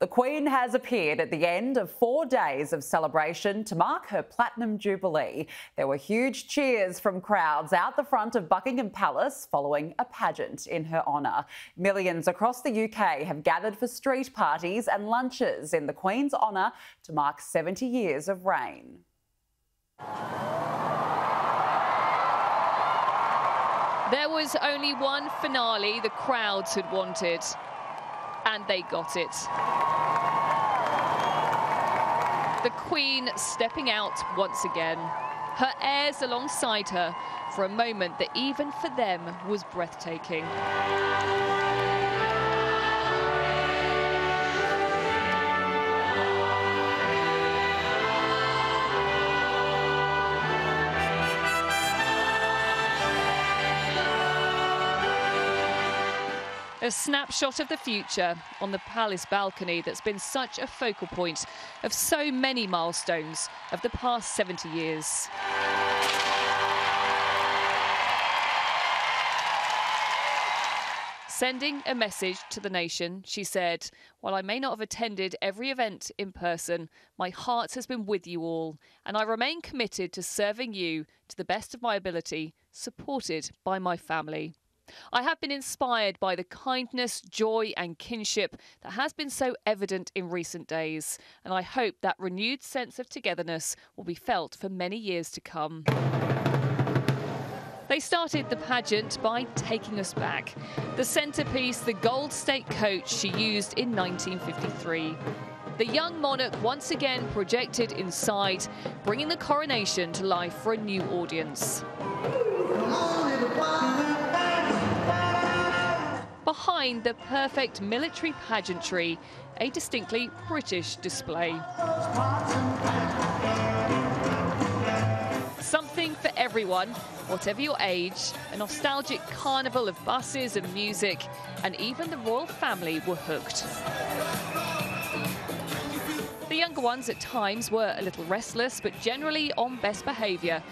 The Queen has appeared at the end of four days of celebration to mark her Platinum Jubilee. There were huge cheers from crowds out the front of Buckingham Palace following a pageant in her honour. Millions across the UK have gathered for street parties and lunches in the Queen's honour to mark 70 years of reign. There was only one finale the crowds had wanted and they got it. The Queen stepping out once again, her heirs alongside her for a moment that even for them was breathtaking. A snapshot of the future on the palace balcony that's been such a focal point of so many milestones of the past 70 years. Sending a message to the nation, she said, While I may not have attended every event in person, my heart has been with you all, and I remain committed to serving you to the best of my ability, supported by my family. I have been inspired by the kindness, joy, and kinship that has been so evident in recent days, and I hope that renewed sense of togetherness will be felt for many years to come. They started the pageant by taking us back. The centrepiece, the gold state coach she used in 1953. The young monarch once again projected inside, bringing the coronation to life for a new audience. Behind the perfect military pageantry, a distinctly British display. Something for everyone, whatever your age, a nostalgic carnival of buses and music, and even the royal family were hooked. The younger ones at times were a little restless, but generally on best behaviour.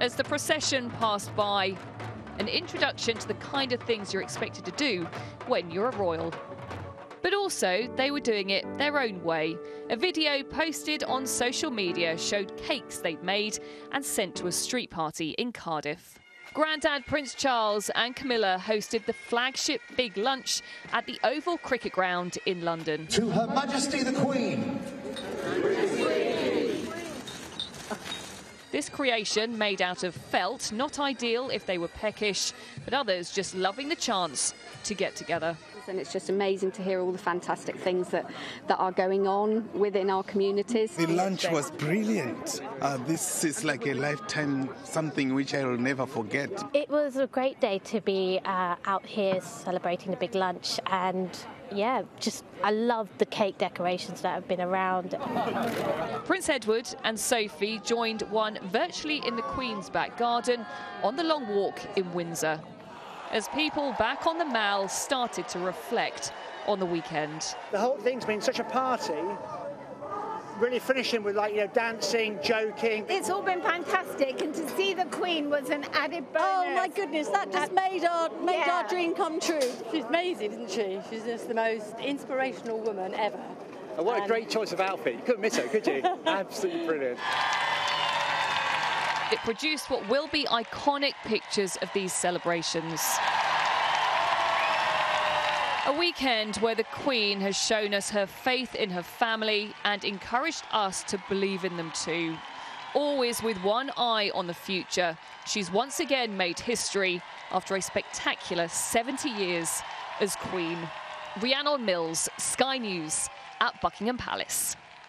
As the procession passed by, an introduction to the kind of things you're expected to do when you're a royal. But also, they were doing it their own way. A video posted on social media showed cakes they'd made and sent to a street party in Cardiff. Grandad Prince Charles and Camilla hosted the flagship big lunch at the Oval Cricket Ground in London. To Her Majesty the Queen. This creation, made out of felt, not ideal if they were peckish, but others just loving the chance to get together. And it's just amazing to hear all the fantastic things that, that are going on within our communities. The lunch was brilliant. Uh, this is like a lifetime something which I will never forget. It was a great day to be uh, out here celebrating the big lunch and yeah, just I love the cake decorations that have been around. Prince Edward and Sophie joined one virtually in the Queen's back garden on the long walk in Windsor as people back on the Mall started to reflect on the weekend. The whole thing's been such a party really finishing with like you know dancing, joking. It's all been fantastic, and to see the Queen was an added bonus. Oh my goodness, that just uh, made our made yeah. our dream come true. She's amazing, isn't she? She's just the most inspirational woman ever. Oh, and what and a great choice of outfit! You couldn't miss her, could you? Absolutely brilliant. It produced what will be iconic pictures of these celebrations. A weekend where the Queen has shown us her faith in her family and encouraged us to believe in them too. Always with one eye on the future, she's once again made history after a spectacular 70 years as Queen. Rhiannon Mills, Sky News at Buckingham Palace.